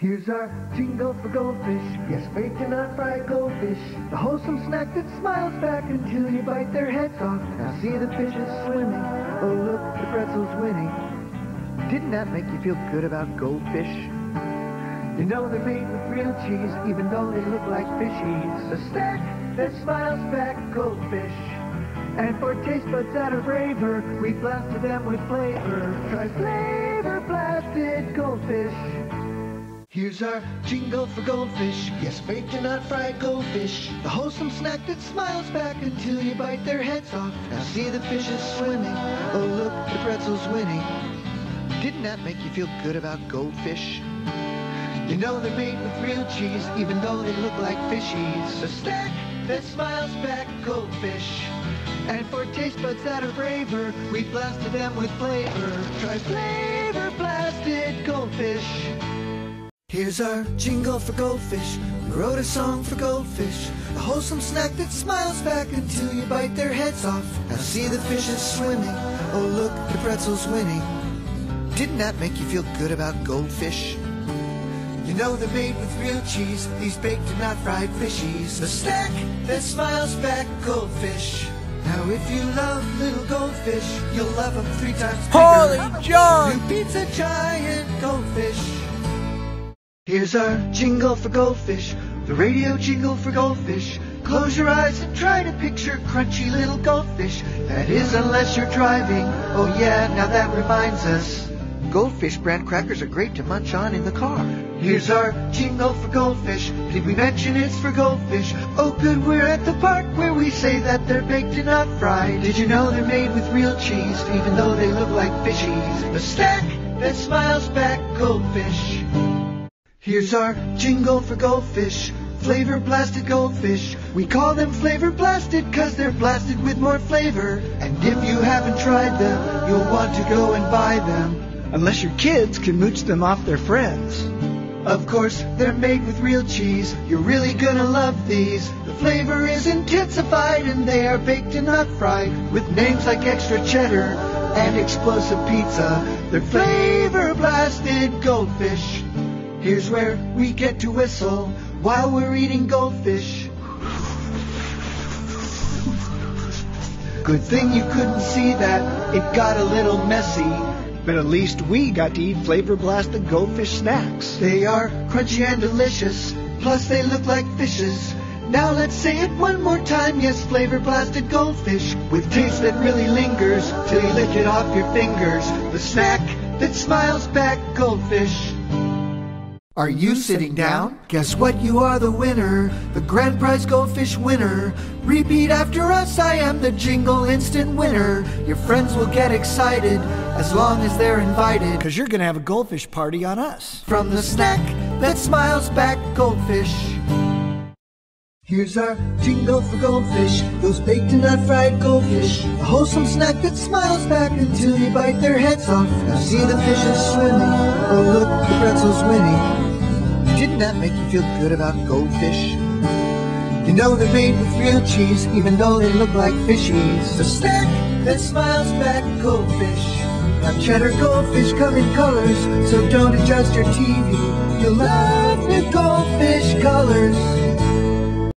Here's our jingle for goldfish. Yes, baked and not fried goldfish. The wholesome snack that smiles back until you bite their heads off. Now see the fishes swimming. Oh, look, the pretzel's winning. Didn't that make you feel good about goldfish? You know they're made with real cheese, even though they look like fishies. A snack that smiles back goldfish. And for taste buds that are braver, we blasted them with flavor. Try flavor blasted goldfish. Here's our jingle for goldfish. Yes, baked and not fried goldfish. The wholesome snack that smiles back until you bite their heads off. Now see the fishes swimming. Oh, look, the pretzel's winning. Didn't that make you feel good about goldfish? You know they're made with real cheese, even though they look like fishies. A snack that smiles back goldfish. And for taste buds that are braver, we blasted them with flavor. Try flavor. Here's our jingle for goldfish. We wrote a song for goldfish. A wholesome snack that smiles back until you bite their heads off. Now see the fishes swimming. Oh look, the pretzel's winning. Didn't that make you feel good about goldfish? You know they're made with real cheese, these baked and not fried fishies. A snack that smiles back goldfish. Now if you love little goldfish, you'll love them three times bigger. Holy John! Who beats a giant goldfish? Here's our jingle for goldfish, the radio jingle for goldfish. Close your eyes and try to picture crunchy little goldfish. That is, unless you're driving. Oh yeah, now that reminds us. Goldfish brand crackers are great to munch on in the car. Here's our jingle for goldfish. Did we mention it's for goldfish? Oh good, we're at the park where we say that they're baked and not fried. Did you know they're made with real cheese, even though they look like fishies? A snack that smiles back goldfish. Here's our jingle for goldfish. Flavor blasted goldfish. We call them flavor blasted cause they're blasted with more flavor. And if you haven't tried them, you'll want to go and buy them. Unless your kids can mooch them off their friends. Of course, they're made with real cheese. You're really gonna love these. The flavor is intensified and they are baked and not fried. With names like extra cheddar and explosive pizza. They're flavor blasted goldfish. Here's where we get to whistle while we're eating goldfish. Good thing you couldn't see that. It got a little messy. But at least we got to eat flavor blasted goldfish snacks. They are crunchy and delicious. Plus they look like fishes. Now let's say it one more time. Yes, flavor blasted goldfish with taste that really lingers till you lick it off your fingers. The snack that smiles back goldfish. Are you mm-hmm. sitting down? Guess what? You are the winner, the grand prize goldfish winner. Repeat after us, I am the jingle instant winner. Your friends will get excited as long as they're invited. Because you're going to have a goldfish party on us. From the snack that smiles back goldfish. Here's our jingle for goldfish, those baked and not fried goldfish. A wholesome snack that smiles back until you bite their heads off. Now see the fishes swimming. Winning. Didn't that make you feel good about goldfish? You know they're made with real cheese, even though they look like fishies. A snack that smiles back goldfish. Now cheddar goldfish come in colors, so don't adjust your TV. You'll love new goldfish colors.